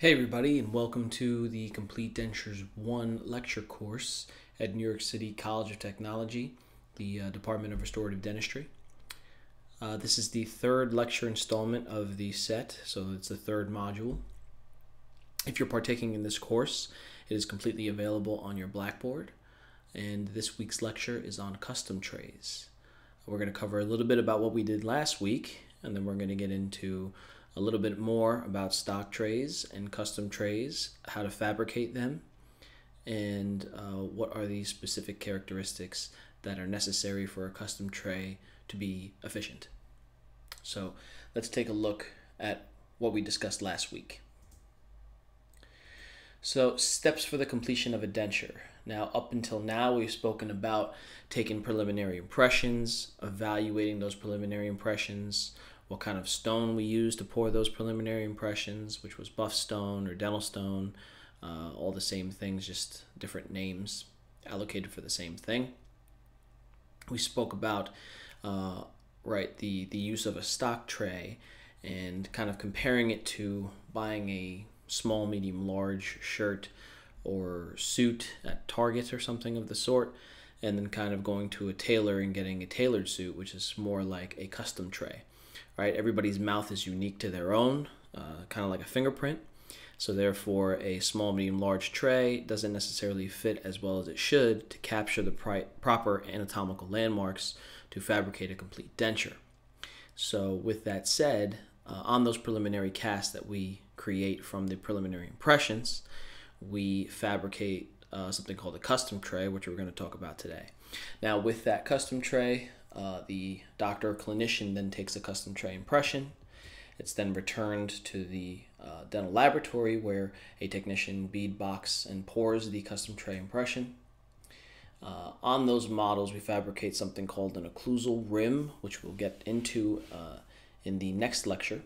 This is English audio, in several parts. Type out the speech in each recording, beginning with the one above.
Hey, everybody, and welcome to the Complete Dentures 1 lecture course at New York City College of Technology, the uh, Department of Restorative Dentistry. Uh, this is the third lecture installment of the set, so it's the third module. If you're partaking in this course, it is completely available on your Blackboard, and this week's lecture is on custom trays. We're going to cover a little bit about what we did last week, and then we're going to get into a little bit more about stock trays and custom trays, how to fabricate them, and uh, what are the specific characteristics that are necessary for a custom tray to be efficient. So let's take a look at what we discussed last week. So, steps for the completion of a denture. Now, up until now, we've spoken about taking preliminary impressions, evaluating those preliminary impressions, what kind of stone we used to pour those preliminary impressions, which was buff stone or dental stone, uh, all the same things, just different names allocated for the same thing. We spoke about uh, right the the use of a stock tray and kind of comparing it to buying a small, medium, large shirt or suit at Target or something of the sort, and then kind of going to a tailor and getting a tailored suit, which is more like a custom tray right? Everybody's mouth is unique to their own, uh, kind of like a fingerprint. So therefore, a small, medium, large tray doesn't necessarily fit as well as it should to capture the proper anatomical landmarks to fabricate a complete denture. So with that said, uh, on those preliminary casts that we create from the preliminary impressions, we fabricate uh, something called a custom tray, which we're going to talk about today. Now, with that custom tray, uh, the doctor or clinician then takes a custom tray impression. It's then returned to the uh, dental laboratory where a technician bead box and pours the custom tray impression. Uh, on those models, we fabricate something called an occlusal rim, which we'll get into uh, in the next lecture.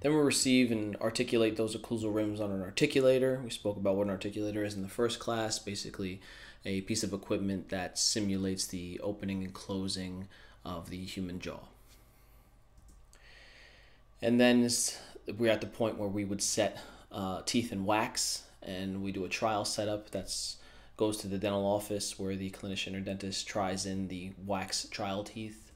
Then we receive and articulate those occlusal rims on an articulator. We spoke about what an articulator is in the first class, basically a piece of equipment that simulates the opening and closing of the human jaw. And then we're at the point where we would set uh, teeth in wax and we do a trial setup that's goes to the dental office where the clinician or dentist tries in the wax trial teeth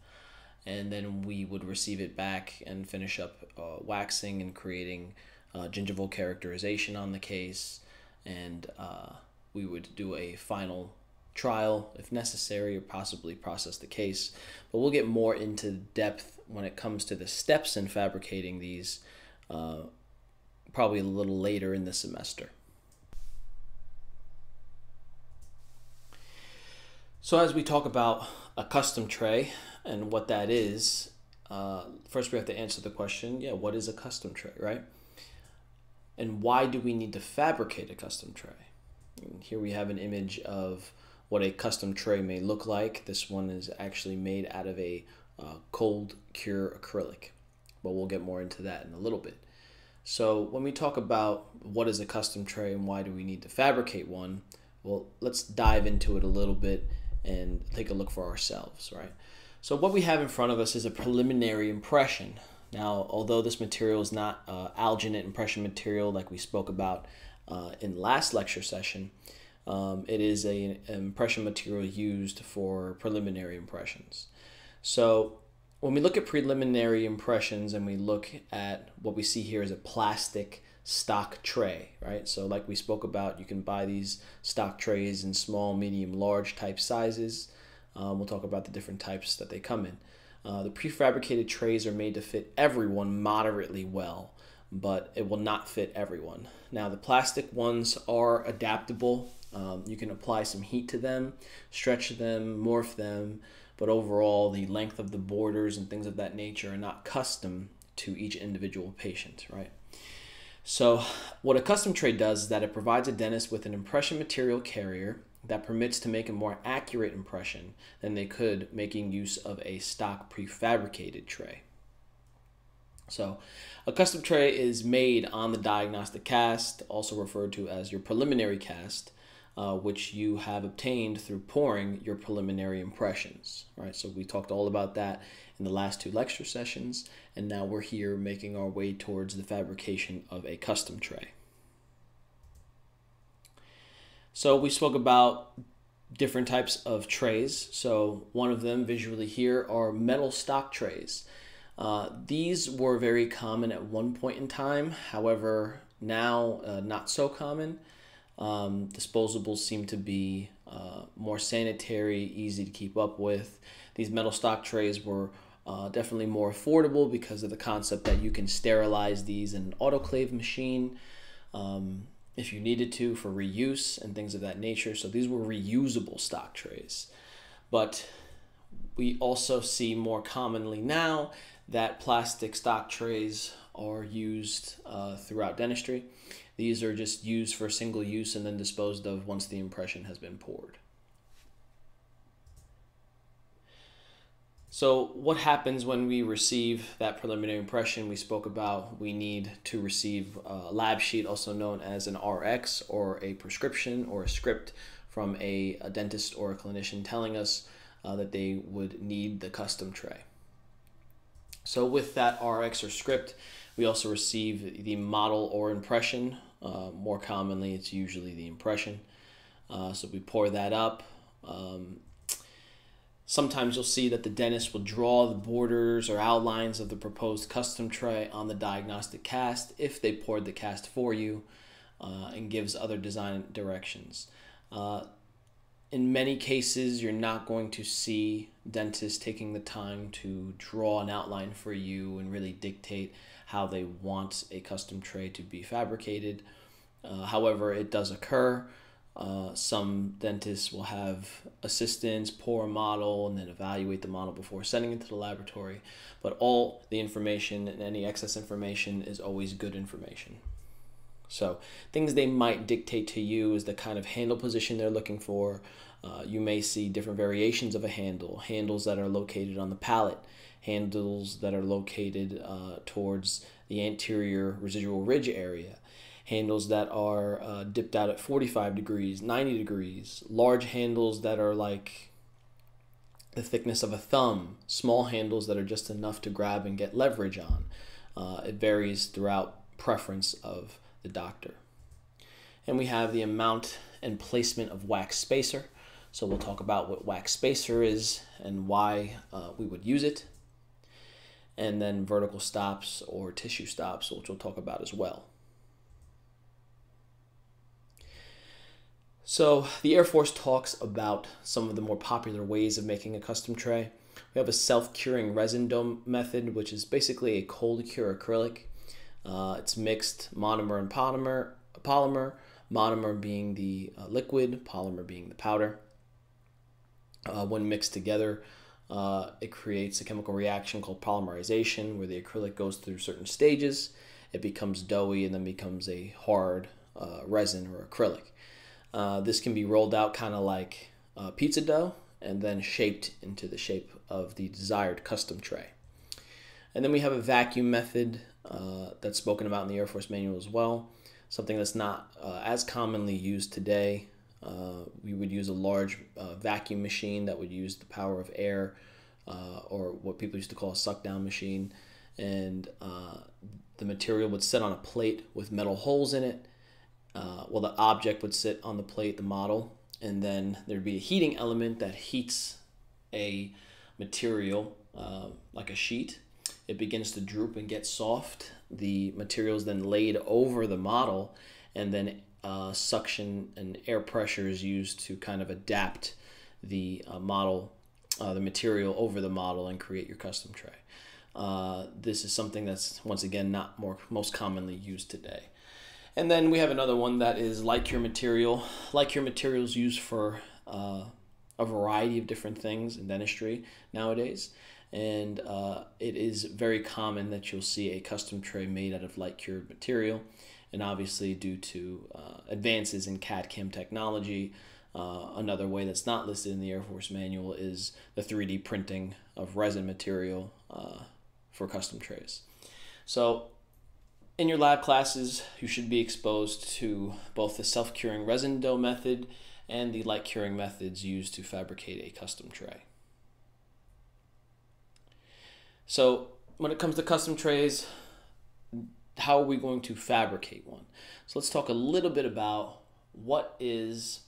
and then we would receive it back and finish up uh, waxing and creating uh, gingival characterization on the case and uh, we would do a final trial if necessary or possibly process the case. But we'll get more into depth when it comes to the steps in fabricating these uh, probably a little later in the semester. So as we talk about a custom tray and what that is, uh, first we have to answer the question, yeah, what is a custom tray, right? And why do we need to fabricate a custom tray? Here we have an image of what a custom tray may look like. This one is actually made out of a uh, cold cure acrylic, but we'll get more into that in a little bit. So when we talk about what is a custom tray and why do we need to fabricate one, well, let's dive into it a little bit and take a look for ourselves, right? So what we have in front of us is a preliminary impression. Now, although this material is not uh, alginate impression material like we spoke about uh, in last lecture session, um, it is a, an impression material used for preliminary impressions. So when we look at preliminary impressions and we look at what we see here is a plastic stock tray, right? So like we spoke about, you can buy these stock trays in small, medium, large type sizes. Um, we'll talk about the different types that they come in. Uh, the prefabricated trays are made to fit everyone moderately well but it will not fit everyone. Now the plastic ones are adaptable. Um, you can apply some heat to them, stretch them, morph them, but overall the length of the borders and things of that nature are not custom to each individual patient, right? So what a custom tray does is that it provides a dentist with an impression material carrier that permits to make a more accurate impression than they could making use of a stock prefabricated tray. So a custom tray is made on the diagnostic cast, also referred to as your preliminary cast. uh, which you have obtained through pouring your preliminary impressions, right? So we talked all about that in the last two lecture sessions, and now we're here making our way towards the fabrication of a custom tray. So we spoke about different types of trays. So one of them visually here are metal stock trays. Uh, these were very common at one point in time. However, now uh, not so common. Um, disposables seem to be uh, more sanitary, easy to keep up with. These metal stock trays were uh, definitely more affordable because of the concept that you can sterilize these in an autoclave machine. Um, if you needed to for reuse and things of that nature. So these were reusable stock trays. But we also see more commonly now that plastic stock trays are used uh, throughout dentistry. These are just used for single use and then disposed of once the impression has been poured. So what happens when we receive that preliminary impression we spoke about? We need to receive a lab sheet, also known as an RX or a prescription or a script from a, a dentist or a clinician telling us uh, that they would need the custom tray. So with that RX or script, we also receive the model or impression. Uh, more commonly, it's usually the impression. Uh, so we pour that up. Um, Sometimes you'll see that the dentist will draw the borders or outlines of the proposed custom tray on the diagnostic cast if they poured the cast for you uh, and gives other design directions. In many cases, you're not going to see dentists taking the time to draw an outline for you and really dictate how they want a custom tray to be fabricated. Uh, however, it does occur. Uh, some dentists will have assistants pour a model and then evaluate the model before sending it to the laboratory. But all the information and any excess information is always good information. So, things they might dictate to you is the kind of handle position they're looking for. Uh, you may see different variations of a handle, handles that are located on the palate, handles that are located uh, towards the anterior residual ridge area handles that are uh, dipped out at 45 degrees, 90 degrees, large handles that are like the thickness of a thumb, small handles that are just enough to grab and get leverage on. Uh, it varies throughout preference of the doctor. And we have the amount and placement of wax spacer. So we'll talk about what wax spacer is and why uh, we would use it. And then vertical stops or tissue stops, which we'll talk about as well. So the Air Force talks about some of the more popular ways of making a custom tray. We have a self-curing resin dough method, which is basically a cold cure acrylic. Uh, it's mixed monomer and polymer, polymer, monomer being the uh, liquid, polymer being the powder. Uh, when mixed together, uh, it creates a chemical reaction called polymerization, where the acrylic goes through certain stages. It becomes doughy and then becomes a hard uh, resin or acrylic. Uh, this can be rolled out kind of like pizza dough and then shaped into the shape of the desired custom tray. And then we have a vacuum method uh, that's spoken about in the Air Force Manual as well, something that's not uh, as commonly used today. Uh, we would use a large uh, vacuum machine that would use the power of air or what people used to call a suck down machine. And the material would sit on a plate with metal holes in it uh, well, the object would sit on the plate, the model, and then there'd be a heating element that heats a material uh, like a sheet. It begins to droop and get soft. The material is then laid over the model, and then uh, suction and air pressure is used to kind of adapt the uh, model, uh, the material over the model, and create your custom tray. Uh, this is something that's once again not more most commonly used today. And then we have another one that is light cure material. Light cure material is used for uh, a variety of different things in dentistry nowadays. And uh, it is very common that you'll see a custom tray made out of light cured material. And obviously, due to uh, advances in CAD CAM technology, uh, another way that's not listed in the Air Force manual is the 3D printing of resin material uh, for custom trays. So in your lab classes, you should be exposed to both the self-curing resin dough method and the light curing methods used to fabricate a custom tray. So when it comes to custom trays, how are we going to fabricate one? So let's talk a little bit about what is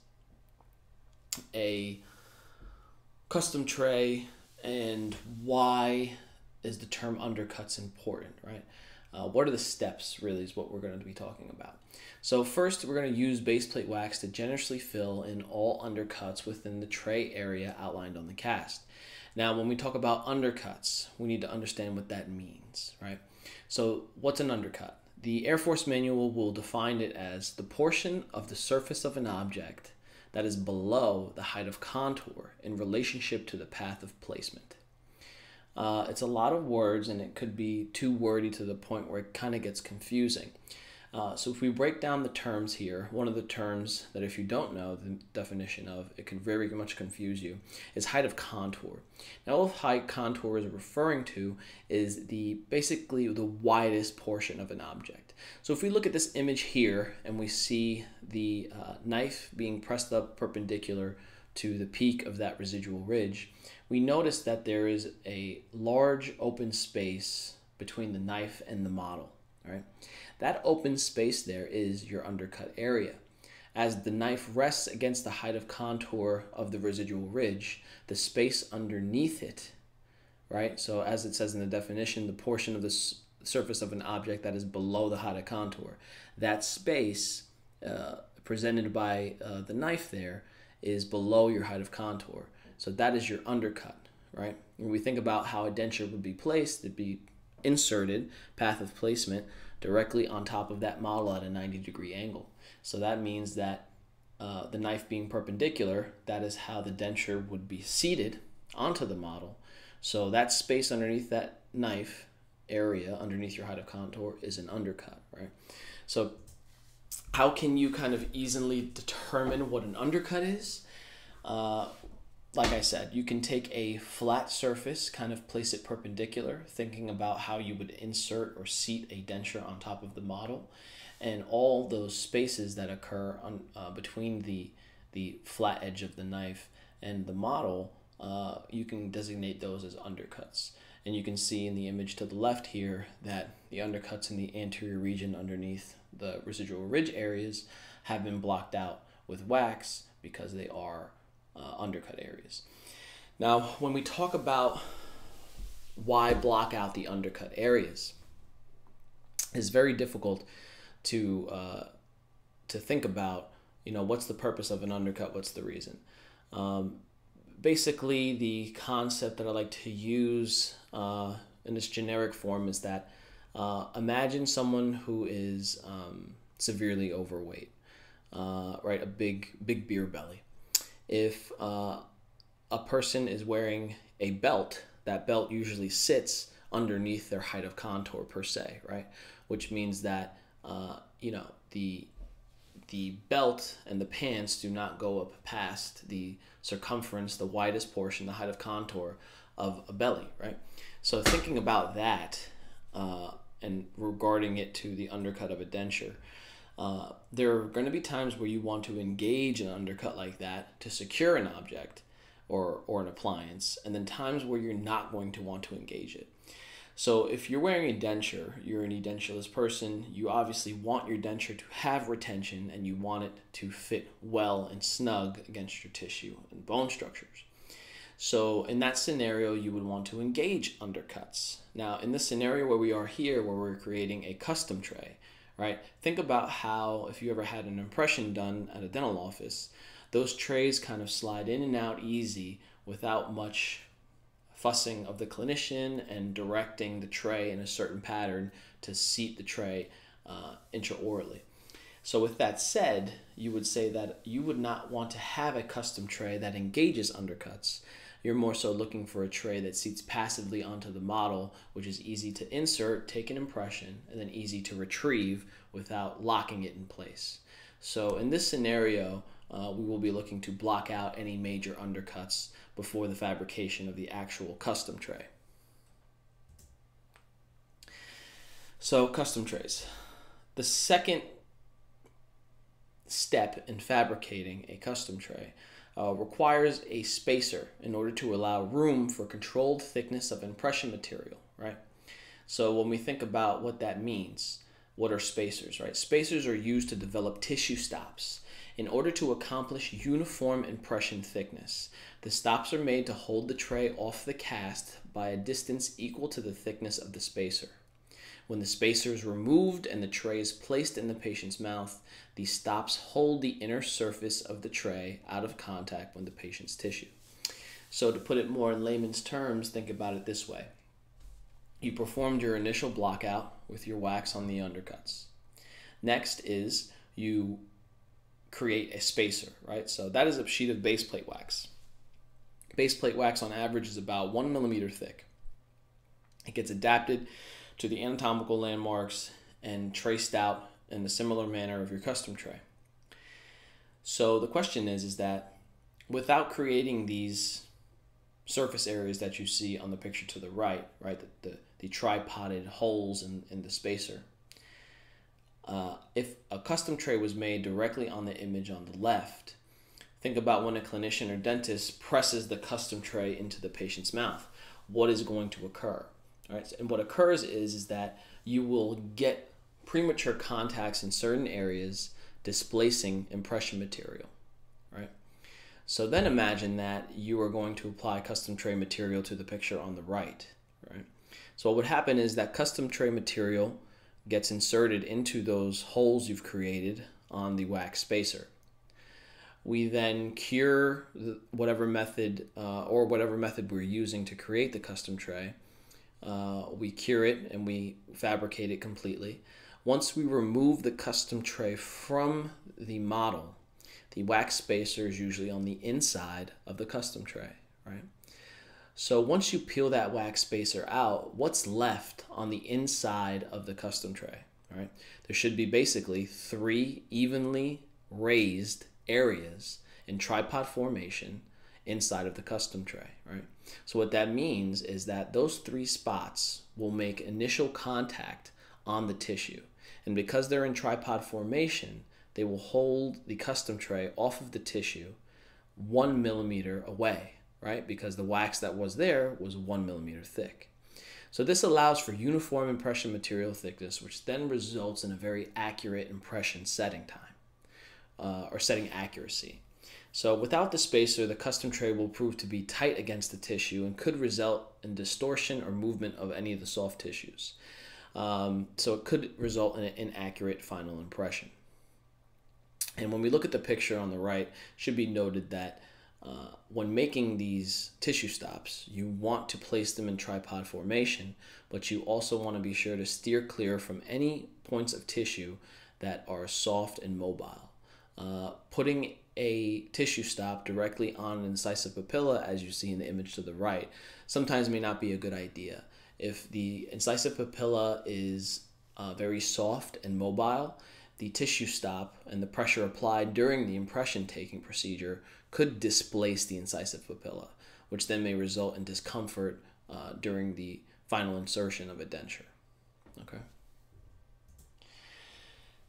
a custom tray and why is the term undercuts important, right? Uh, what are the steps, really, is what we're going to be talking about. So, first, we're going to use base plate wax to generously fill in all undercuts within the tray area outlined on the cast. Now, when we talk about undercuts, we need to understand what that means, right? So, what's an undercut? The Air Force Manual will define it as the portion of the surface of an object that is below the height of contour in relationship to the path of placement. Uh, it's a lot of words and it could be too wordy to the point where it kind of gets confusing. Uh, so if we break down the terms here, one of the terms that if you don't know the definition of, it can very much confuse you, is height of contour. Now what height contour is referring to is the basically the widest portion of an object. So if we look at this image here and we see the uh, knife being pressed up perpendicular to the peak of that residual ridge, we notice that there is a large open space between the knife and the model. Right? That open space there is your undercut area. As the knife rests against the height of contour of the residual ridge, the space underneath it, right? So as it says in the definition, the portion of the surface of an object that is below the height of contour, that space uh, presented by uh, the knife there is below your height of contour. So that is your undercut, right? When we think about how a denture would be placed, it'd be inserted, path of placement, directly on top of that model at a 90 degree angle. So that means that uh, the knife being perpendicular, that is how the denture would be seated onto the model. So that space underneath that knife area, underneath your height of contour, is an undercut, right? So how can you kind of easily determine what an undercut is? Uh, like I said, you can take a flat surface, kind of place it perpendicular, thinking about how you would insert or seat a denture on top of the model, and all those spaces that occur on uh, between the the flat edge of the knife and the model, uh, you can designate those as undercuts. And you can see in the image to the left here that the undercuts in the anterior region underneath the residual ridge areas have been blocked out with wax because they are uh, undercut areas. Now, when we talk about why block out the undercut areas, it's very difficult to uh, to think about. You know, what's the purpose of an undercut? What's the reason? Um, basically, the concept that I like to use uh, in this generic form is that uh, imagine someone who is um, severely overweight, uh, right? A big, big beer belly if uh, a person is wearing a belt, that belt usually sits underneath their height of contour per se, right? Which means that uh, you know the the belt and the pants do not go up past the circumference, the widest portion, the height of contour of a belly, right? So thinking about that uh, and regarding it to the undercut of a denture, uh, there are going to be times where you want to engage an undercut like that to secure an object or, or an appliance, and then times where you're not going to want to engage it. So if you're wearing a denture, you're an edentulous person, you obviously want your denture to have retention and you want it to fit well and snug against your tissue and bone structures. So in that scenario, you would want to engage undercuts. Now, in the scenario where we are here, where we're creating a custom tray, right? Think about how, if you ever had an impression done at a dental office, those trays kind of slide in and out easy without much fussing of the clinician and directing the tray in a certain pattern to seat the tray uh, intraorally. So, with that said, you would say that you would not want to have a custom tray that engages undercuts you're more so looking for a tray that seats passively onto the model, which is easy to insert, take an impression, and then easy to retrieve without locking it in place. So in this scenario, uh, we will be looking to block out any major undercuts before the fabrication of the actual custom tray. So custom trays. The second step in fabricating a custom tray uh, requires a spacer in order to allow room for controlled thickness of impression material, right? So when we think about what that means, what are spacers, right? Spacers are used to develop tissue stops in order to accomplish uniform impression thickness. The stops are made to hold the tray off the cast by a distance equal to the thickness of the spacer. When the spacer is removed and the tray is placed in the patient's mouth, the stops hold the inner surface of the tray out of contact with the patient's tissue. So, to put it more in layman's terms, think about it this way you performed your initial block out with your wax on the undercuts. Next is you create a spacer, right? So, that is a sheet of base plate wax. Base plate wax on average is about one millimeter thick. It gets adapted to the anatomical landmarks and traced out in a similar manner of your custom tray. So the question is, is that without creating these surface areas that you see on the picture to the right, right, the, the, the tripoded holes in, in the spacer, uh, if a custom tray was made directly on the image on the left, think about when a clinician or dentist presses the custom tray into the patient's mouth. What is going to occur? Right? And what occurs is, is that you will get premature contacts in certain areas displacing impression material, right? So then imagine that you are going to apply custom tray material to the picture on the right, right? So what would happen is that custom tray material gets inserted into those holes you've created on the wax spacer. We then cure whatever method uh, or whatever method we're using to create the custom tray uh, we cure it and we fabricate it completely. Once we remove the custom tray from the model, the wax spacer is usually on the inside of the custom tray, right? So once you peel that wax spacer out, what's left on the inside of the custom tray, right? There should be basically three evenly raised areas in tripod formation inside of the custom tray, right? So what that means is that those three spots will make initial contact on the tissue. And because they're in tripod formation, they will hold the custom tray off of the tissue one millimeter away, right? Because the wax that was there was one millimeter thick. So this allows for uniform impression material thickness, which then results in a very accurate impression setting time uh, or setting accuracy. So without the spacer, the custom tray will prove to be tight against the tissue and could result in distortion or movement of any of the soft tissues. Um, so it could result in an inaccurate final impression. And when we look at the picture on the right, should be noted that uh, when making these tissue stops, you want to place them in tripod formation, but you also want to be sure to steer clear from any points of tissue that are soft and mobile. Uh, putting a tissue stop directly on an incisive papilla, as you see in the image to the right, sometimes may not be a good idea. If the incisive papilla is uh, very soft and mobile, the tissue stop and the pressure applied during the impression taking procedure could displace the incisive papilla, which then may result in discomfort uh, during the final insertion of a denture. Okay.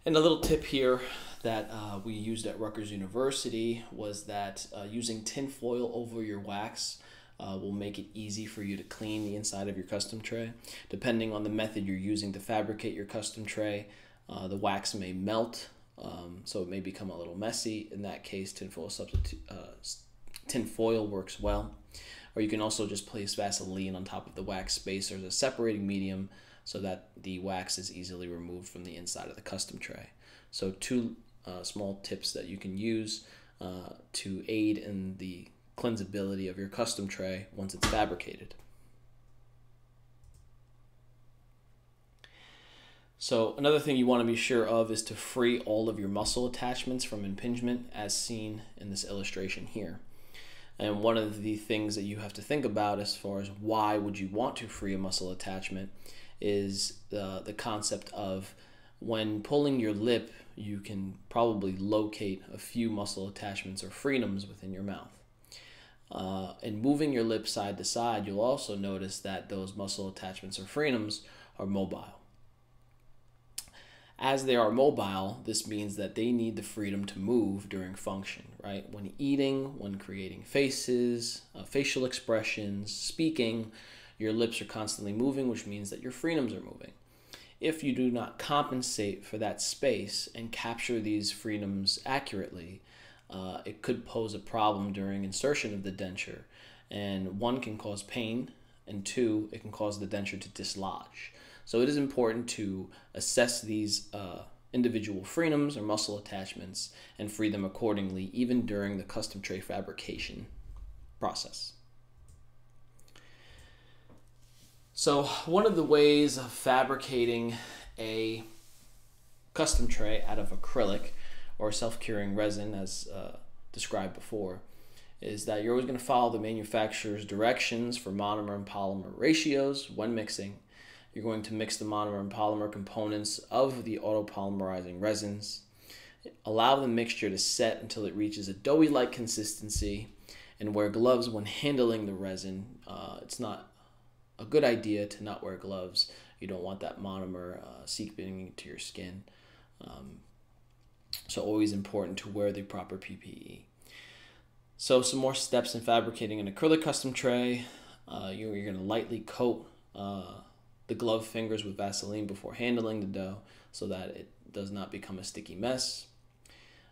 And a little tip here that uh, we used at Rutgers University was that uh, using tin foil over your wax uh, will make it easy for you to clean the inside of your custom tray. Depending on the method you're using to fabricate your custom tray, uh, the wax may melt, um, so it may become a little messy. In that case, tin foil substitute uh, tin foil works well. Or you can also just place Vaseline on top of the wax spacer as a separating medium so that the wax is easily removed from the inside of the custom tray. So two uh, small tips that you can use uh, to aid in the cleansability of your custom tray once it's fabricated. So another thing you want to be sure of is to free all of your muscle attachments from impingement as seen in this illustration here. And one of the things that you have to think about as far as why would you want to free a muscle attachment is the, the concept of when pulling your lip, you can probably locate a few muscle attachments or frenums within your mouth. Uh, and moving your lips side to side, you'll also notice that those muscle attachments or frenums are mobile. As they are mobile, this means that they need the freedom to move during function, right? When eating, when creating faces, uh, facial expressions, speaking, your lips are constantly moving, which means that your frenums are moving. If you do not compensate for that space and capture these frenums accurately, uh, it could pose a problem during insertion of the denture. And one can cause pain, and two, it can cause the denture to dislodge. So it is important to assess these uh, individual frenums or muscle attachments and free them accordingly, even during the custom tray fabrication process. So one of the ways of fabricating a custom tray out of acrylic or self-curing resin as uh, described before is that you're always going to follow the manufacturer's directions for monomer and polymer ratios when mixing. You're going to mix the monomer and polymer components of the autopolymerizing resins. Allow the mixture to set until it reaches a doughy-like consistency and wear gloves when handling the resin. Uh, it's not a good idea to not wear gloves. You don't want that monomer uh, seeping into your skin. Um, so always important to wear the proper PPE. So some more steps in fabricating an acrylic custom tray. Uh, you're, you're going to lightly coat uh, the glove fingers with Vaseline before handling the dough so that it does not become a sticky mess.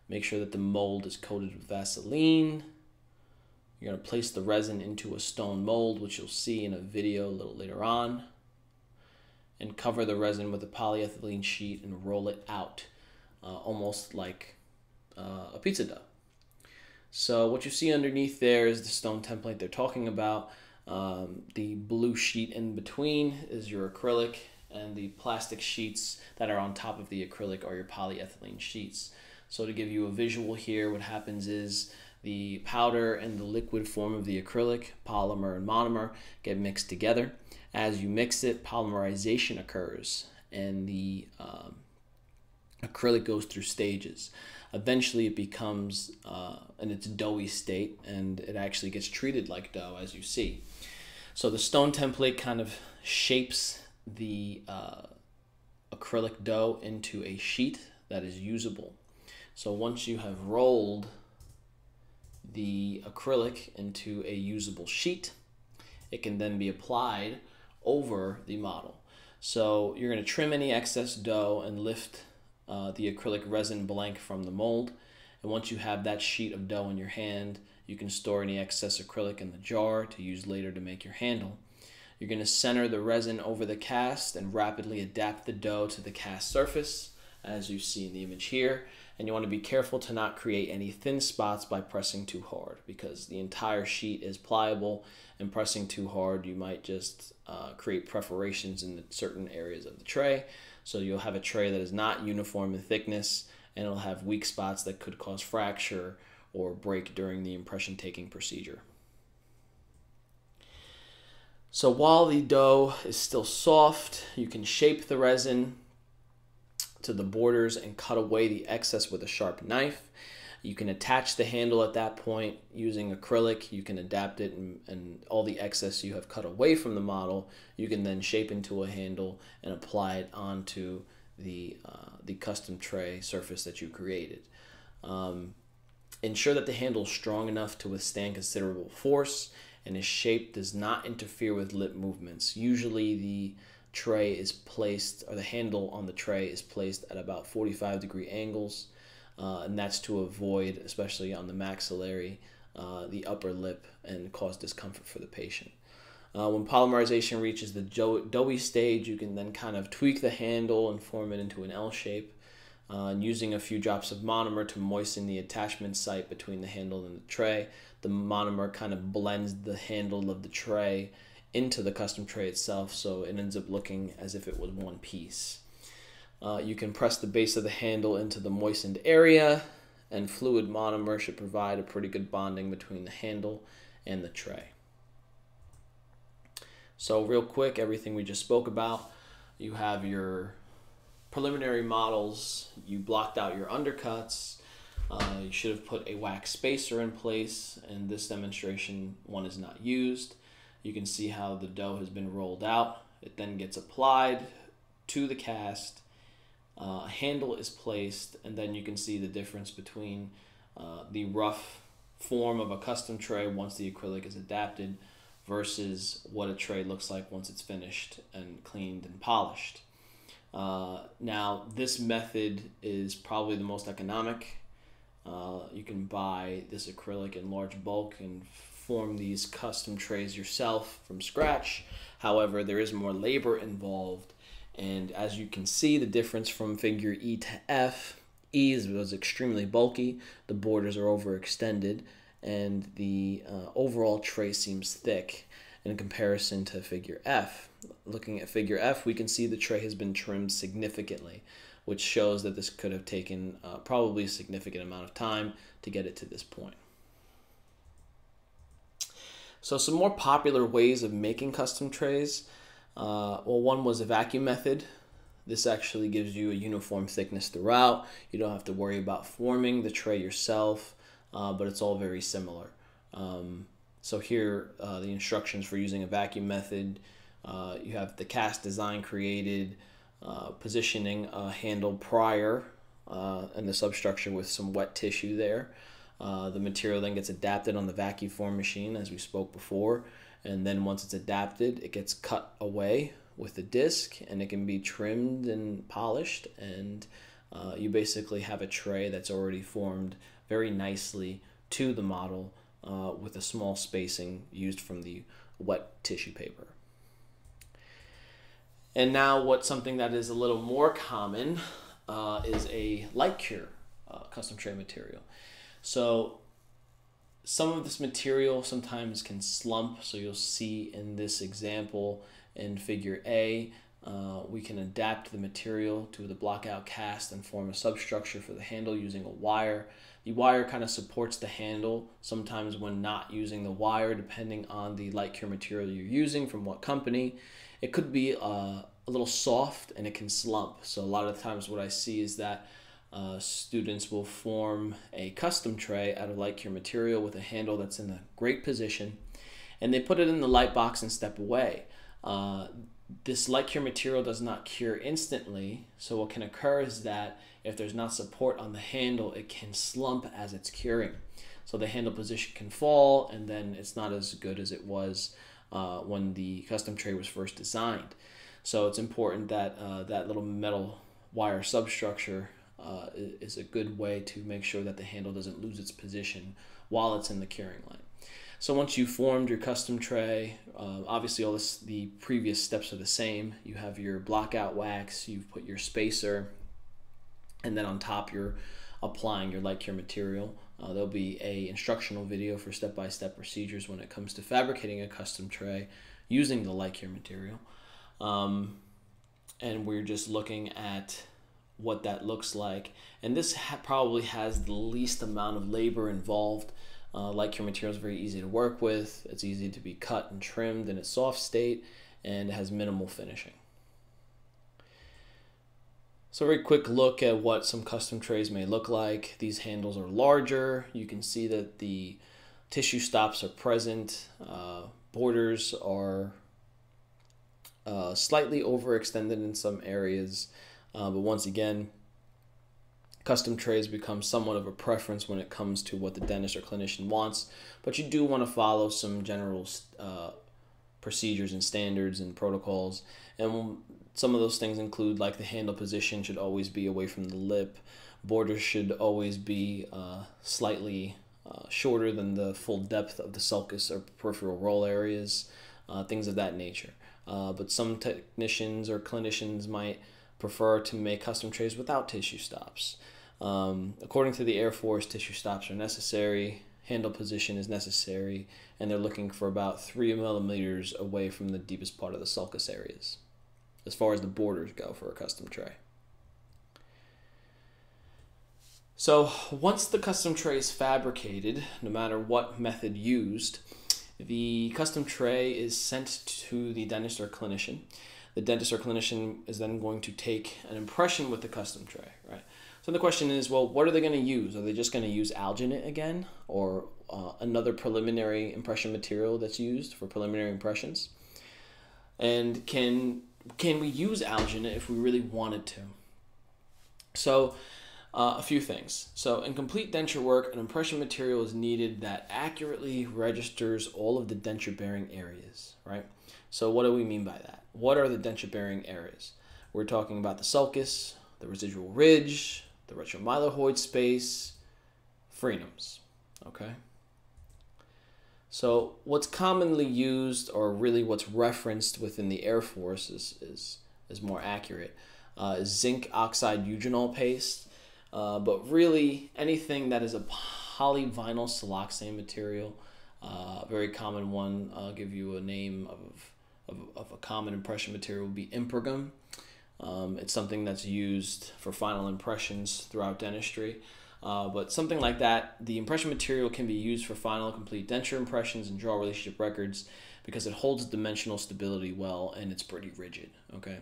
Make sure that the mold is coated with Vaseline. You're going to place the resin into a stone mold, which you'll see in a video a little later on. And cover the resin with a polyethylene sheet and roll it out, uh, almost like uh, a pizza dough. So what you see underneath there is the stone template they're talking about. Um, the blue sheet in between is your acrylic, and the plastic sheets that are on top of the acrylic are your polyethylene sheets. So to give you a visual here, what happens is the powder and the liquid form of the acrylic, polymer and monomer get mixed together. As you mix it, polymerization occurs and the um, acrylic goes through stages. Eventually, it becomes uh, in its doughy state and it actually gets treated like dough, as you see. So, the stone template kind of shapes the uh, acrylic dough into a sheet that is usable. So, once you have rolled the acrylic into a usable sheet. It can then be applied over the model. So you're going to trim any excess dough and lift uh, the acrylic resin blank from the mold. And once you have that sheet of dough in your hand, you can store any excess acrylic in the jar to use later to make your handle. You're going to center the resin over the cast and rapidly adapt the dough to the cast surface, as you see in the image here and you want to be careful to not create any thin spots by pressing too hard because the entire sheet is pliable and pressing too hard you might just uh, create perforations in certain areas of the tray so you'll have a tray that is not uniform in thickness and it'll have weak spots that could cause fracture or break during the impression taking procedure. So while the dough is still soft, you can shape the resin to the borders and cut away the excess with a sharp knife. You can attach the handle at that point using acrylic. You can adapt it and, and all the excess you have cut away from the model, you can then shape into a handle and apply it onto the, uh, the custom tray surface that you created. Um, ensure that the handle is strong enough to withstand considerable force and its shape does not interfere with lip movements. Usually the tray is placed, or the handle on the tray is placed at about 45 degree angles, uh, and that's to avoid, especially on the maxillary, uh, the upper lip, and cause discomfort for the patient. Uh, when polymerization reaches the doughy stage, you can then kind of tweak the handle and form it into an L shape. Uh, and using a few drops of monomer to moisten the attachment site between the handle and the tray. The monomer kind of blends the handle of the tray into the custom tray itself so it ends up looking as if it was one piece. Uh, you can press the base of the handle into the moistened area and fluid monomer should provide a pretty good bonding between the handle and the tray. So real quick, everything we just spoke about, you have your preliminary models, you blocked out your undercuts, uh, you should have put a wax spacer in place, and this demonstration one is not used. You can see how the dough has been rolled out. It then gets applied to the cast. uh, handle is placed, and then you can see the difference between uh, the rough form of a custom tray once the acrylic is adapted versus what a tray looks like once it's finished and cleaned and polished. Uh, now, this method is probably the most economic. Uh, you can buy this acrylic in large bulk and form these custom trays yourself from scratch. However, there is more labor involved. And as you can see, the difference from figure E to F, E was extremely bulky, the borders are overextended, and the uh, overall tray seems thick in comparison to figure F. Looking at figure F, we can see the tray has been trimmed significantly, which shows that this could have taken uh, probably a significant amount of time to get it to this point. So some more popular ways of making custom trays. Uh, well, one was a vacuum method. This actually gives you a uniform thickness throughout. You don't have to worry about forming the tray yourself, uh, but it's all very similar. Um, so here, uh, the instructions for using a vacuum method. Uh, you have the cast design created, uh, positioning a handle prior uh, and the substructure with some wet tissue there. Uh, the material then gets adapted on the vacuum form machine, as we spoke before, and then once it's adapted, it gets cut away with the disc, and it can be trimmed and polished, and uh, you basically have a tray that's already formed very nicely to the model uh, with a small spacing used from the wet tissue paper. And now, what's something that is a little more common uh, is a light cure uh, custom tray material. So some of this material sometimes can slump. So you'll see in this example in figure A, uh, we can adapt the material to the blockout cast and form a substructure for the handle using a wire. The wire kind of supports the handle sometimes when not using the wire, depending on the light cure material you're using from what company. It could be uh, a little soft and it can slump. So a lot of times what I see is that uh, students will form a custom tray out of light cure material with a handle that's in a great position and they put it in the light box and step away. Uh, this light cure material does not cure instantly, so what can occur is that if there's not support on the handle, it can slump as it's curing. So the handle position can fall, and then it's not as good as it was uh, when the custom tray was first designed. So it's important that uh, that little metal wire substructure uh, is a good way to make sure that the handle doesn't lose its position while it's in the curing line. So once you've formed your custom tray, uh, obviously all this, the previous steps are the same. You have your blockout wax, you've put your spacer, and then on top you're applying your light cure material. Uh, there'll be a instructional video for step-by-step -step procedures when it comes to fabricating a custom tray using the light cure material. Um, and we're just looking at what that looks like. And this ha probably has the least amount of labor involved. Uh, light cure material is very easy to work with. It's easy to be cut and trimmed in its soft state, and it has minimal finishing. So a very quick look at what some custom trays may look like. These handles are larger. You can see that the tissue stops are present. Uh, borders are uh, slightly overextended in some areas. Uh, but once again, custom trays become somewhat of a preference when it comes to what the dentist or clinician wants. But you do want to follow some general uh, procedures and standards and protocols. And some of those things include like the handle position should always be away from the lip. Borders should always be uh, slightly uh, shorter than the full depth of the sulcus or peripheral roll areas, uh, things of that nature. Uh, but some technicians or clinicians might prefer to make custom trays without tissue stops. Um, according to the Air Force, tissue stops are necessary, handle position is necessary, and they're looking for about three millimeters away from the deepest part of the sulcus areas, as far as the borders go for a custom tray. So once the custom tray is fabricated, no matter what method used, the custom tray is sent to the dentist or clinician the dentist or clinician is then going to take an impression with the custom tray, right? So the question is, well, what are they going to use? Are they just going to use alginate again, or uh, another preliminary impression material that's used for preliminary impressions? And can can we use alginate if we really wanted to? So, uh, a few things. So, in complete denture work, an impression material is needed that accurately registers all of the denture bearing areas, right? So, what do we mean by that? What are the denture bearing areas? We're talking about the sulcus, the residual ridge, the retromylohyoid space, frenums, okay? So, what's commonly used, or really what's referenced within the Air Force, is, is, is more accurate, uh, is zinc oxide eugenol paste. Uh, but really, anything that is a polyvinyl siloxane material, uh, very common one, I'll give you a name of, of, of a common impression material would be Impregum. Um, it's something that's used for final impressions throughout dentistry. Uh, but something like that, the impression material can be used for final complete denture impressions and jaw relationship records because it holds dimensional stability well and it's pretty rigid. Okay.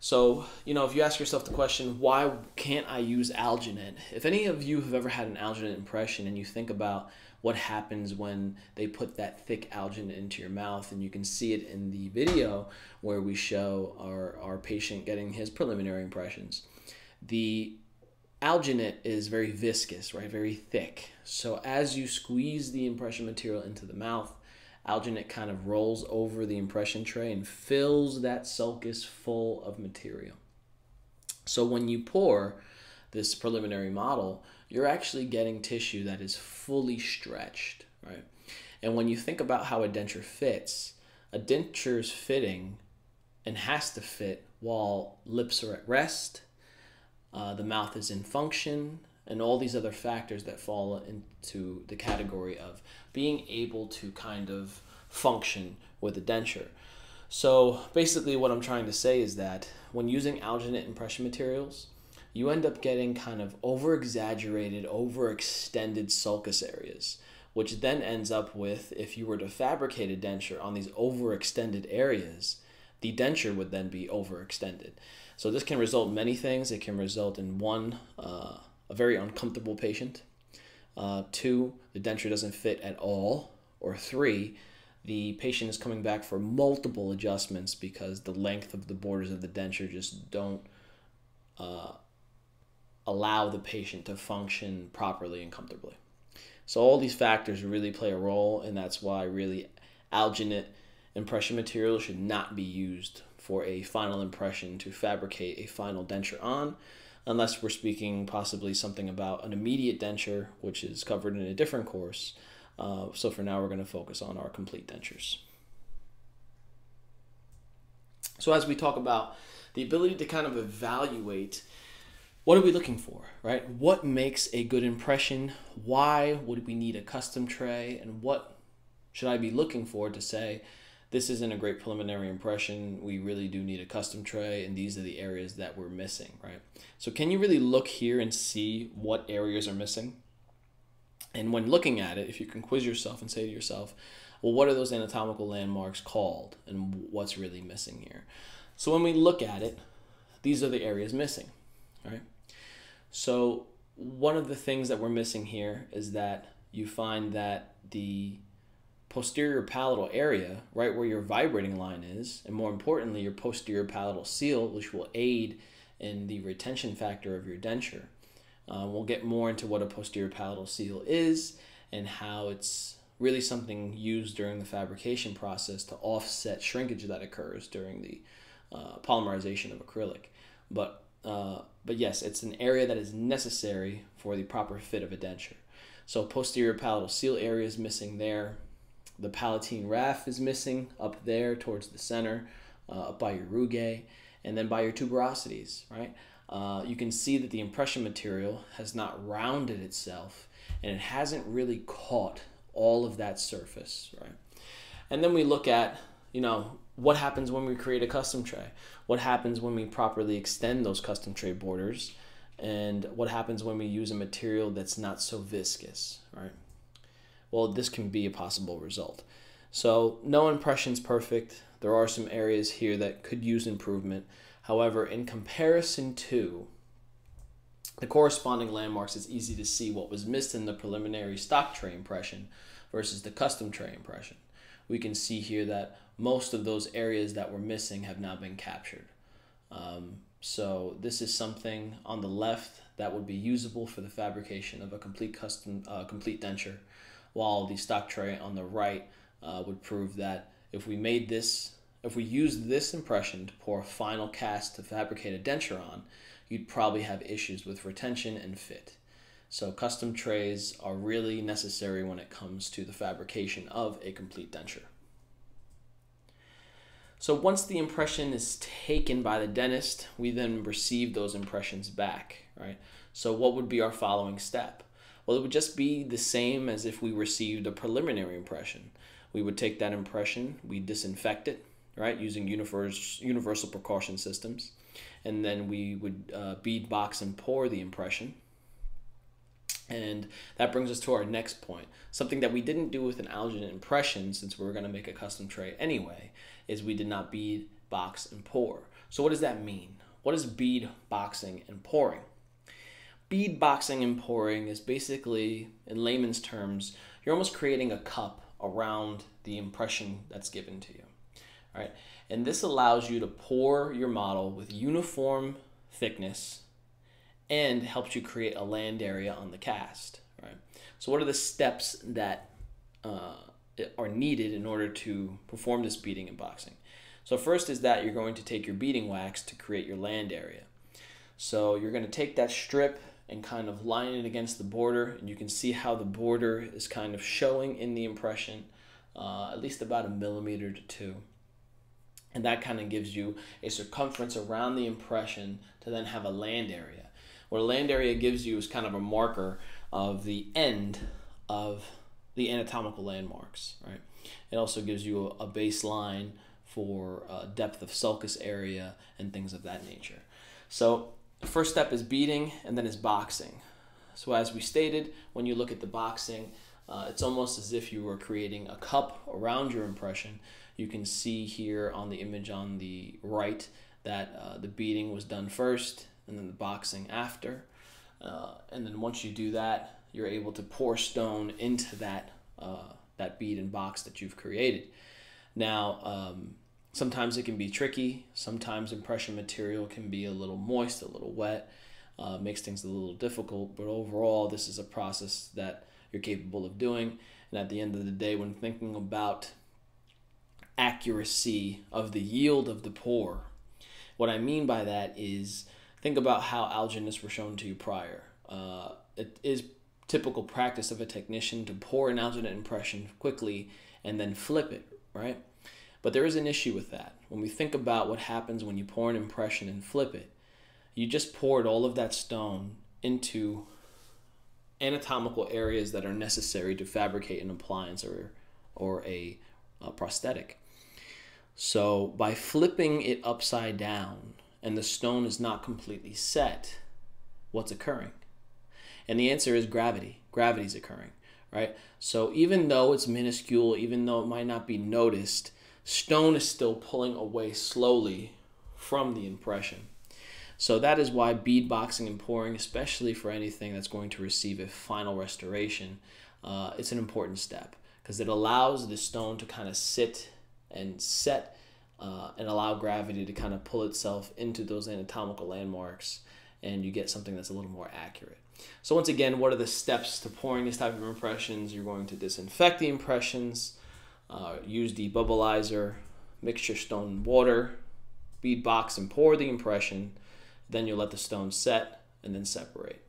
So, you know, if you ask yourself the question, why can't I use alginate? If any of you have ever had an alginate impression and you think about what happens when they put that thick alginate into your mouth, and you can see it in the video where we show our, our patient getting his preliminary impressions. The alginate is very viscous, right? Very thick. So as you squeeze the impression material into the mouth, alginate kind of rolls over the impression tray and fills that sulcus full of material. So when you pour this preliminary model, you're actually getting tissue that is fully stretched, right? And when you think about how a denture fits, a denture is fitting and has to fit while lips are at rest, uh, the mouth is in function, and all these other factors that fall into the category of being able to kind of function with a denture. So basically, what I'm trying to say is that when using alginate impression materials, you end up getting kind of over exaggerated, over extended sulcus areas, which then ends up with if you were to fabricate a denture on these overextended areas, the denture would then be overextended. So this can result in many things. It can result in one, uh, a very uncomfortable patient. Uh, two, the denture doesn't fit at all. Or three, the patient is coming back for multiple adjustments because the length of the borders of the denture just don't uh, allow the patient to function properly and comfortably. So all these factors really play a role, and that's why really alginate impression material should not be used for a final impression to fabricate a final denture on, unless we're speaking possibly something about an immediate denture, which is covered in a different course. Uh, so for now, we're going to focus on our complete dentures. So as we talk about the ability to kind of evaluate what are we looking for, right? What makes a good impression? Why would we need a custom tray? And what should I be looking for to say, this isn't a great preliminary impression. We really do need a custom tray, and these are the areas that we're missing, right? So can you really look here and see what areas are missing? And when looking at it, if you can quiz yourself and say to yourself, well, what are those anatomical landmarks called, and what's really missing here? So when we look at it, these are the areas missing, right? So one of the things that we're missing here is that you find that the posterior palatal area, right where your vibrating line is, and more importantly, your posterior palatal seal, which will aid in the retention factor of your denture. Uh, we'll get more into what a posterior palatal seal is and how it's really something used during the fabrication process to offset shrinkage that occurs during the uh, polymerization of acrylic. But uh, but yes, it's an area that is necessary for the proper fit of a denture. So posterior palatal seal area is missing there the palatine raphe is missing up there towards the center, uh, up by your rugae, and then by your tuberosities, right? Uh, you can see that the impression material has not rounded itself and it hasn't really caught all of that surface, right? And then we look at, you know, what happens when we create a custom tray? What happens when we properly extend those custom tray borders? And what happens when we use a material that's not so viscous, right? Well, this can be a possible result. So no impression's perfect. There are some areas here that could use improvement. However, in comparison to the corresponding landmarks, it's easy to see what was missed in the preliminary stock tray impression versus the custom tray impression. We can see here that most of those areas that were missing have now been captured. Um, So this is something on the left that would be usable for the fabrication of a complete custom uh, complete denture, while the stock tray on the right uh, would prove that if we made this, if we used this impression to pour a final cast to fabricate a denture on, you'd probably have issues with retention and fit. So custom trays are really necessary when it comes to the fabrication of a complete denture. So once the impression is taken by the dentist, we then receive those impressions back, right? So what would be our following step? Well, it would just be the same as if we received a preliminary impression. We would take that impression, we disinfect it, right, using universal, universal precaution systems, and then we would uh, bead box and pour the impression. And that brings us to our next point. Something that we didn't do with an alginate impression, since we were going to make a custom tray anyway, is we did not bead, box, and pour. So what does that mean? What is bead, boxing, and pouring? Bead boxing and pouring is basically, in layman's terms, you're almost creating a cup around the impression that's given to you. All right? And this allows you to pour your model with uniform thickness and helps you create a land area on the cast. Right. So what are the steps that uh, are needed in order to perform this beading and boxing? So first is that you're going to take your beading wax to create your land area. So you're going to take that strip and kind of line it against the border and you can see how the border is kind of showing in the impression uh, at least about a millimeter to two and that kind of gives you a circumference around the impression to then have a land area what a land area gives you is kind of a marker of the end of the anatomical landmarks, right? It also gives you a, baseline for uh, depth of sulcus area and things of that nature. So the first step is beading and then is boxing. So as we stated, when you look at the boxing, uh, it's almost as if you were creating a cup around your impression. You can see here on the image on the right that uh, the beading was done first and then the boxing after. Uh, and then once you do that, you're able to pour stone into that uh, that bead and box that you've created. Now, um, sometimes it can be tricky. Sometimes impression material can be a little moist, a little wet, uh, makes things a little difficult. But overall, this is a process that you're capable of doing. And at the end of the day, when thinking about accuracy of the yield of the pour, what I mean by that is think about how alginates were shown to you prior. Uh, it is typical practice of a technician to pour an alginate impression quickly and then flip it, right? But there is an issue with that. When we think about what happens when you pour an impression and flip it, you just poured all of that stone into anatomical areas that are necessary to fabricate an appliance or, or a, a prosthetic. So by flipping it upside down, and the stone is not completely set, what's occurring? And the answer is gravity. Gravity is occurring, right? So even though it's minuscule, even though it might not be noticed, stone is still pulling away slowly from the impression. So that is why bead boxing and pouring, especially for anything that's going to receive a final restoration, uh, it's an important step because it allows the stone to kind of sit and set uh, and allow gravity to kind of pull itself into those anatomical landmarks and you get something that's a little more accurate. So once again, what are the steps to pouring these type of impressions? You're going to disinfect the impressions, uh, use debubblizer, mixture stone water, bead box and pour the impression. Then you'll let the stone set and then separate.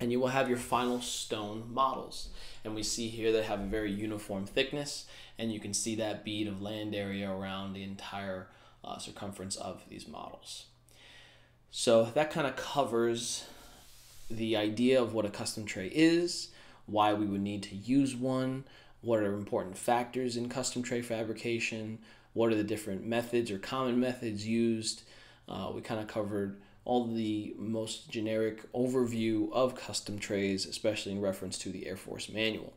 And you will have your final stone models. And we see here they have a very uniform thickness and you can see that bead of land area around the entire uh, circumference of these models. So that kind of covers the idea of what a custom tray is, why we would need to use one, what are important factors in custom tray fabrication, what are the different methods or common methods used. Uh, we kind of covered all the most generic overview of custom trays, especially in reference to the Air Force manual.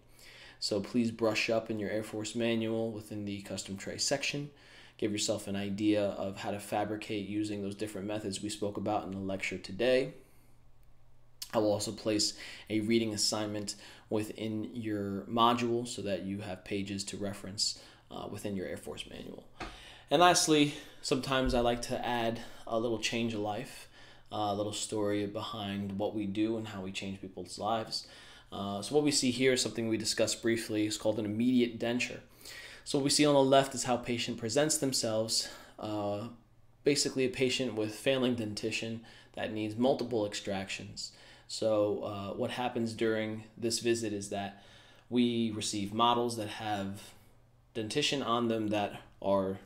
So please brush up in your Air Force manual within the custom tray section. Give yourself an idea of how to fabricate using those different methods we spoke about in the lecture today. I will also place a reading assignment within your module so that you have pages to reference uh, within your Air Force manual. And lastly, sometimes I like to add a little change of life, a little story behind what we do and how we change people's lives. Uh, so what we see here is something we discussed briefly. It's called an immediate denture. So what we see on the left is how patient presents themselves. Uh, basically, a patient with failing dentition that needs multiple extractions. So uh, what happens during this visit is that we receive models that have dentition on them that are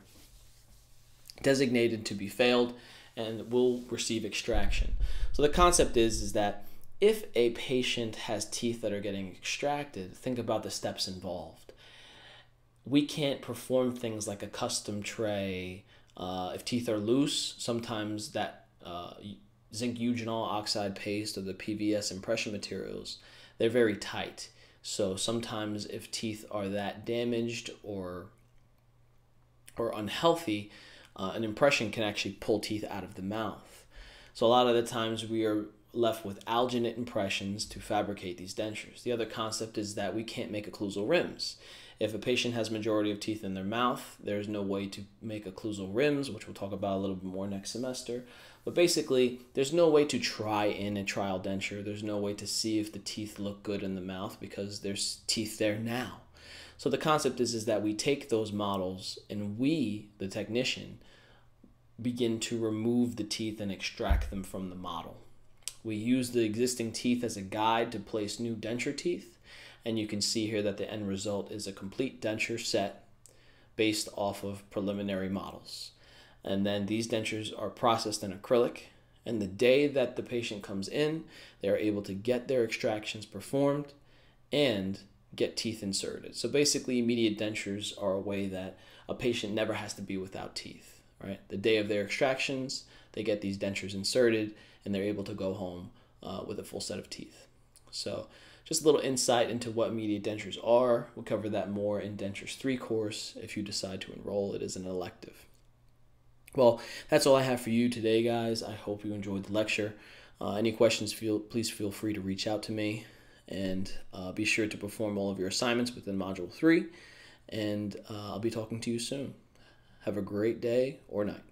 designated to be failed and will receive extraction. So the concept is is that if a patient has teeth that are getting extracted, think about the steps involved. We can't perform things like a custom tray. Uh, if teeth are loose, sometimes that uh, zinc eugenol oxide paste or the PVS impression materials, they're very tight. So sometimes if teeth are that damaged or or unhealthy, uh, an impression can actually pull teeth out of the mouth. So a lot of the times we are left with alginate impressions to fabricate these dentures. The other concept is that we can't make occlusal rims. If a patient has majority of teeth in their mouth, there's no way to make occlusal rims, which we'll talk about a little bit more next semester. But basically, there's no way to try in a trial denture. There's no way to see if the teeth look good in the mouth because there's teeth there now. So the concept is, is that we take those models and we, the technician, begin to remove the teeth and extract them from the model. We use the existing teeth as a guide to place new denture teeth, and you can see here that the end result is a complete denture set based off of preliminary models. And then these dentures are processed in acrylic, and the day that the patient comes in, they are able to get their extractions performed and get teeth inserted. So basically, immediate dentures are a way that a patient never has to be without teeth, right? The day of their extractions, they get these dentures inserted and they're able to go home uh, with a full set of teeth. So, just a little insight into what immediate dentures are. We'll cover that more in Dentures 3 course if you decide to enroll. It is an elective. Well, that's all I have for you today, guys. I hope you enjoyed the lecture. Uh, any questions, feel, please feel free to reach out to me. And uh, be sure to perform all of your assignments within Module 3. And uh, I'll be talking to you soon. Have a great day or night.